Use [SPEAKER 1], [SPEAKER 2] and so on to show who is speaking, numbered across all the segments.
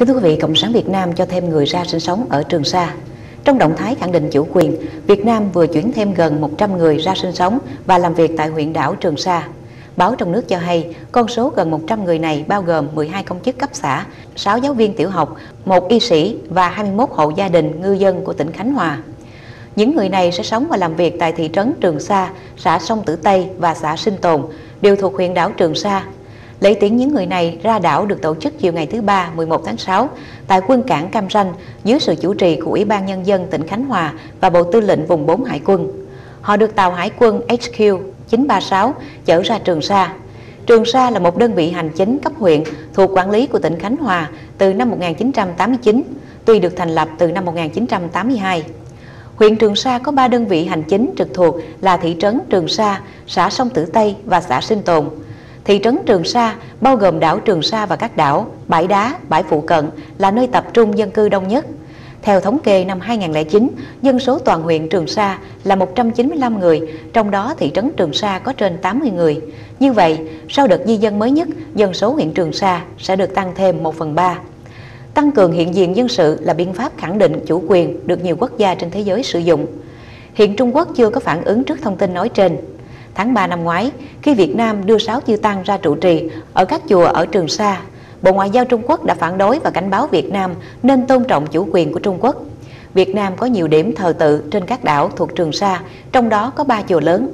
[SPEAKER 1] Kính thưa quý vị, Cộng sản Việt Nam cho thêm người ra sinh sống ở Trường Sa. Trong động thái khẳng định chủ quyền, Việt Nam vừa chuyển thêm gần 100 người ra sinh sống và làm việc tại huyện đảo Trường Sa. Báo trong nước cho hay, con số gần 100 người này bao gồm 12 công chức cấp xã, 6 giáo viên tiểu học, một y sĩ và 21 hộ gia đình ngư dân của tỉnh Khánh Hòa. Những người này sẽ sống và làm việc tại thị trấn Trường Sa, xã Sông Tử Tây và xã Sinh Tồn, đều thuộc huyện đảo Trường Sa. Lễ tiễn những người này ra đảo được tổ chức chiều ngày thứ Ba 11 tháng 6 tại quân cảng Cam Ranh dưới sự chủ trì của Ủy ban Nhân dân tỉnh Khánh Hòa và Bộ Tư lệnh Vùng 4 Hải quân. Họ được tàu Hải quân HQ 936 chở ra Trường Sa. Trường Sa là một đơn vị hành chính cấp huyện thuộc quản lý của tỉnh Khánh Hòa từ năm 1989, tuy được thành lập từ năm 1982. Huyện Trường Sa có 3 đơn vị hành chính trực thuộc là thị trấn Trường Sa, xã Sông Tử Tây và xã Sinh Tồn. Thị trấn Trường Sa bao gồm đảo Trường Sa và các đảo, bãi đá, bãi phụ cận là nơi tập trung dân cư đông nhất. Theo thống kê năm 2009, dân số toàn huyện Trường Sa là 195 người, trong đó thị trấn Trường Sa có trên 80 người. Như vậy, sau đợt di dân mới nhất, dân số huyện Trường Sa sẽ được tăng thêm 1 phần 3. Tăng cường hiện diện dân sự là biện pháp khẳng định chủ quyền được nhiều quốc gia trên thế giới sử dụng. Hiện Trung Quốc chưa có phản ứng trước thông tin nói trên. Tháng 3 năm ngoái, khi Việt Nam đưa 6 chư tăng ra trụ trì ở các chùa ở Trường Sa, Bộ Ngoại giao Trung Quốc đã phản đối và cảnh báo Việt Nam nên tôn trọng chủ quyền của Trung Quốc. Việt Nam có nhiều điểm thờ tự trên các đảo thuộc Trường Sa, trong đó có ba chùa lớn.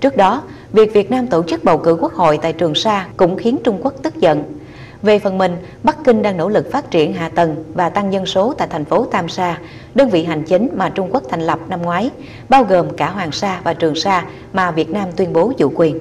[SPEAKER 1] Trước đó, việc Việt Nam tổ chức bầu cử quốc hội tại Trường Sa cũng khiến Trung Quốc tức giận. Về phần mình, Bắc Kinh đang nỗ lực phát triển hạ tầng và tăng dân số tại thành phố Tam Sa, đơn vị hành chính mà Trung Quốc thành lập năm ngoái, bao gồm cả Hoàng Sa và Trường Sa mà Việt Nam tuyên bố chủ quyền.